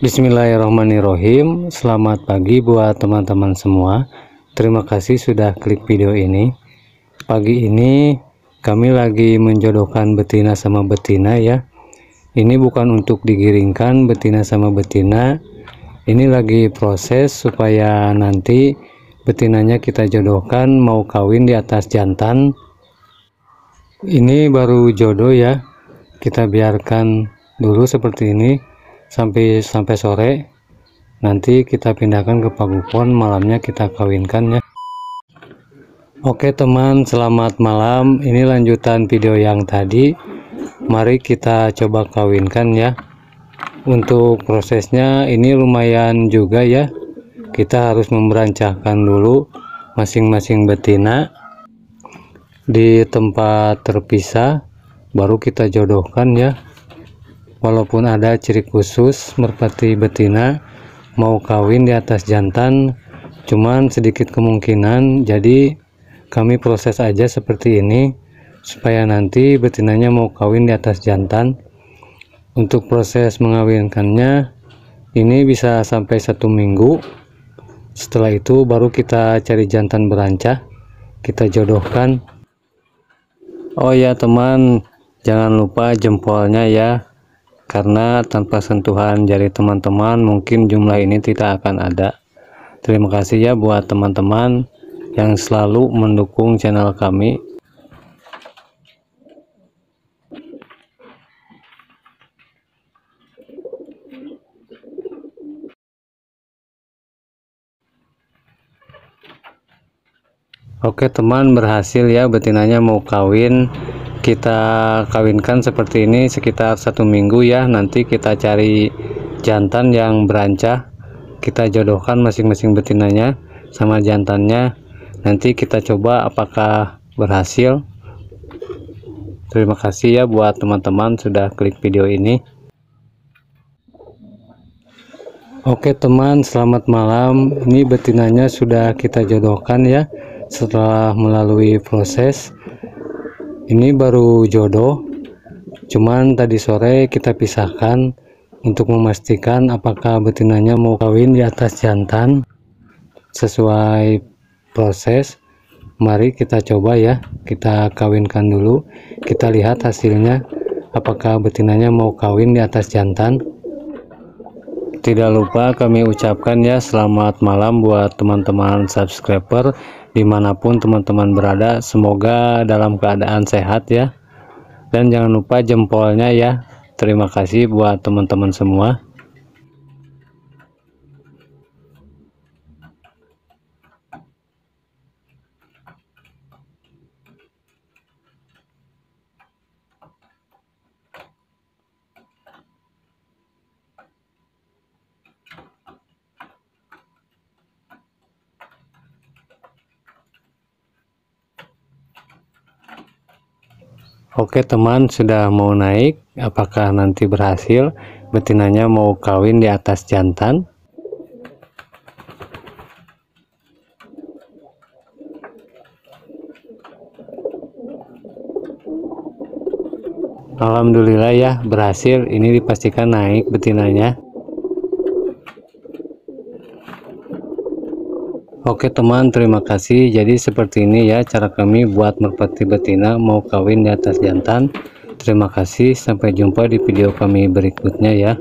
Bismillahirrahmanirrahim. Selamat pagi buat teman-teman semua. Terima kasih sudah klik video ini. Pagi ini kami lagi menjodohkan betina sama betina ya. Ini bukan untuk digiringkan betina sama betina. Ini lagi proses supaya nanti betinanya kita jodohkan mau kawin di atas jantan. Ini baru jodoh ya. Kita biarkan dulu seperti ini sampai sampai sore. Nanti kita pindahkan ke pagupon malamnya kita kawinkan ya. Oke teman selamat malam. Ini lanjutan video yang tadi. Mari kita coba kawinkan ya. Untuk prosesnya ini lumayan juga ya. Kita harus memberancahkan dulu masing-masing betina di tempat terpisah baru kita jodohkan ya walaupun ada ciri khusus merpati betina mau kawin di atas jantan cuman sedikit kemungkinan jadi kami proses aja seperti ini supaya nanti betinanya mau kawin di atas jantan. Untuk proses mengawinkannya ini bisa sampai satu minggu. Setelah itu baru kita cari jantan berancah kita jodohkan. Oh ya teman jangan lupa jempolnya ya karena tanpa sentuhan jari teman-teman mungkin jumlah ini tidak akan ada. Terima kasih ya buat teman-teman yang selalu mendukung channel kami. Oke teman berhasil ya betinanya mau kawin kita kawinkan seperti ini sekitar satu minggu ya. Nanti kita cari jantan yang berancah. Kita jodohkan masing-masing betinanya sama jantannya. Nanti kita coba apakah berhasil. Terima kasih ya buat teman-teman sudah klik video ini. Oke teman selamat malam. Ini betinanya sudah kita jodohkan ya setelah melalui proses ini baru jodoh cuman tadi sore kita pisahkan untuk memastikan apakah betinanya mau kawin di atas jantan. Sesuai proses mari kita coba ya kita kawinkan dulu. Kita lihat hasilnya apakah betinanya mau kawin di atas jantan tidak lupa kami ucapkan ya selamat malam buat teman-teman subscriber di mana pun teman-teman berada. Semoga dalam keadaan sehat ya. Dan jangan lupa jempolnya ya. Terima kasih buat teman-teman semua Oke teman sudah mau naik? Apakah nanti berhasil? Betinanya mau kawin di atas jantan? Alhamdulillah ya berhasil. Ini dipastikan naik betinanya Oke teman terima kasih. Jadi seperti ini ya cara kami buat merpati betina mau kawin di atas jantan. Terima kasih. Sampai jumpa di video kami berikutnya ya